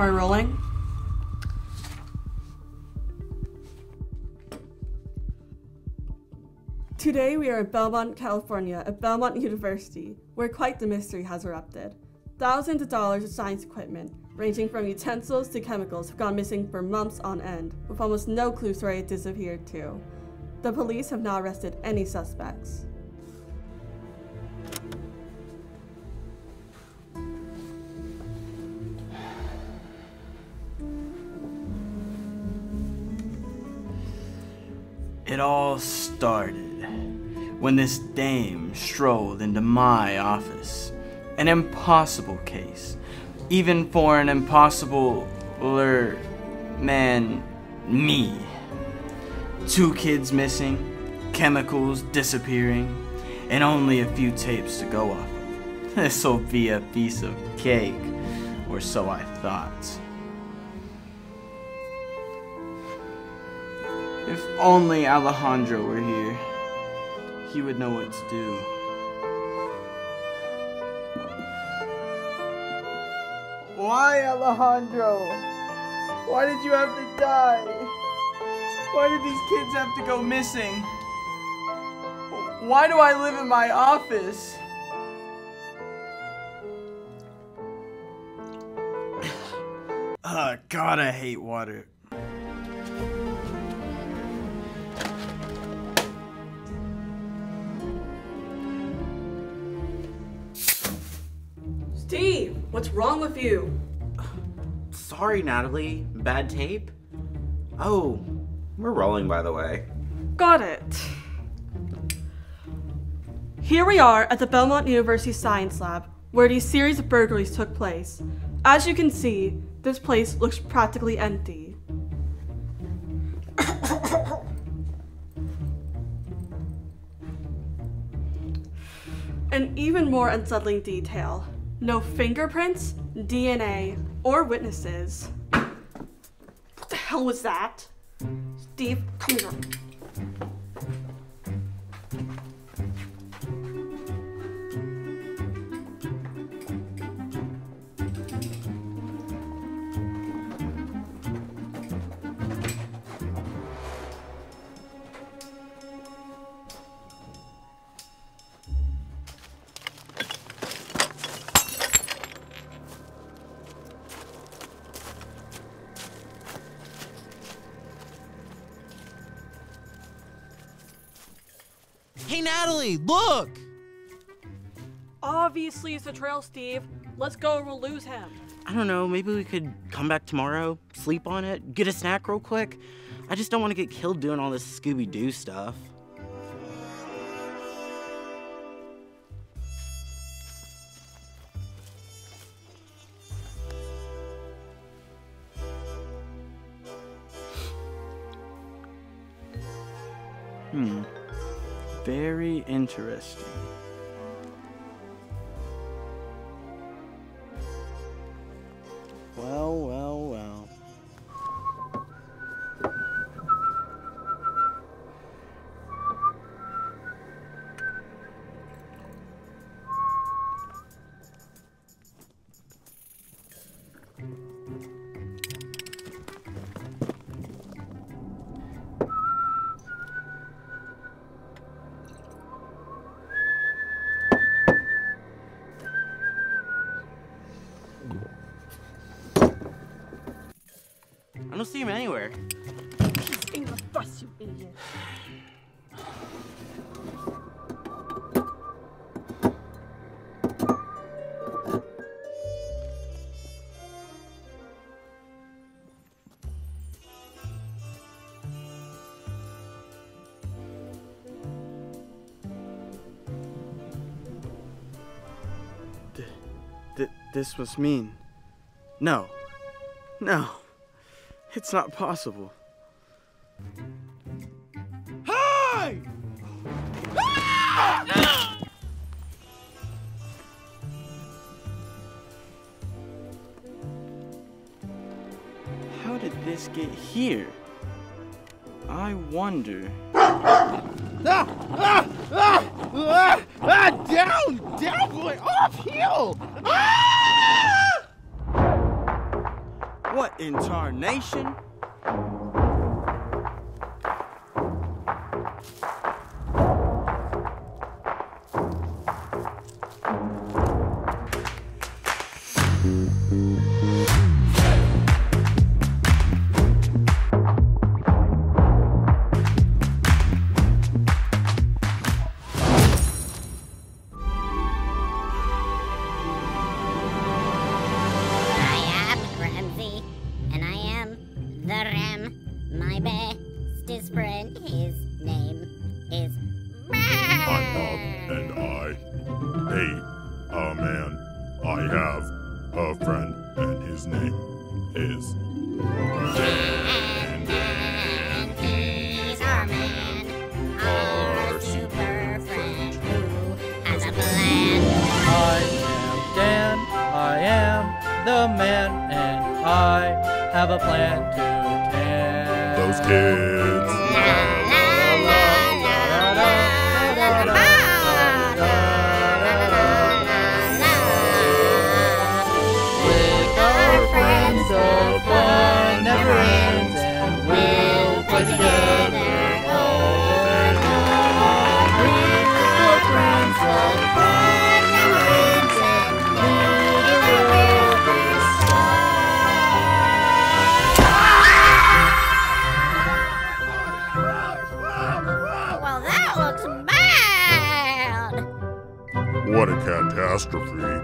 Are we rolling? Today we are at Belmont, California, at Belmont University, where quite the mystery has erupted. Thousands of dollars of science equipment, ranging from utensils to chemicals, have gone missing for months on end, with almost no clues where it disappeared to. The police have not arrested any suspects. It all started when this dame strolled into my office. An impossible case. Even for an impossibler man, me. Two kids missing, chemicals disappearing, and only a few tapes to go off. This'll be a piece of cake, or so I thought. If only Alejandro were here, he would know what to do. Why, Alejandro? Why did you have to die? Why did these kids have to go missing? Why do I live in my office? Ah, God, I hate water. Steve, what's wrong with you? Sorry, Natalie. Bad tape? Oh, we're rolling, by the way. Got it. Here we are at the Belmont University Science Lab, where these series of burglaries took place. As you can see, this place looks practically empty. An even more unsettling detail no fingerprints, DNA, or witnesses. What the hell was that? Steve, come here. Hey, Natalie, look! Obviously, it's a trail, Steve. Let's go or we'll lose him. I don't know, maybe we could come back tomorrow, sleep on it, get a snack real quick. I just don't want to get killed doing all this Scooby Doo stuff. Hmm. Very interesting. Well, well, well. See him anywhere. In the bus, you idiot. Th- this must mean. No. No. It's not possible. Hey! How did this get here? I wonder. Ah! Ah! Ah! Ah! Ah! Down! Down, boy! Uphill! Ah! In bestest friend, his name is. I'm Bob, and I. Hey, uh, man, I have a friend, and his name is. And then he's our man, our super friend who has a plan. I am Dan, I am the man, and I have a plan to tend. Those kids. catastrophe.